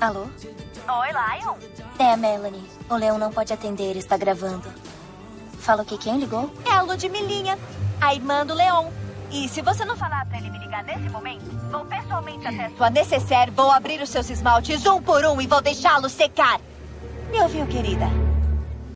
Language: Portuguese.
Alô? Oi, Lion. É, Melanie. O Leão não pode atender, está gravando. Fala o que quem ligou? É a Ludmilinha, a irmã do Leon. E se você não falar pra ele me ligar nesse momento, vou pessoalmente até sua necessaire, vou abrir os seus esmaltes um por um e vou deixá-los secar. Me ouviu, querida?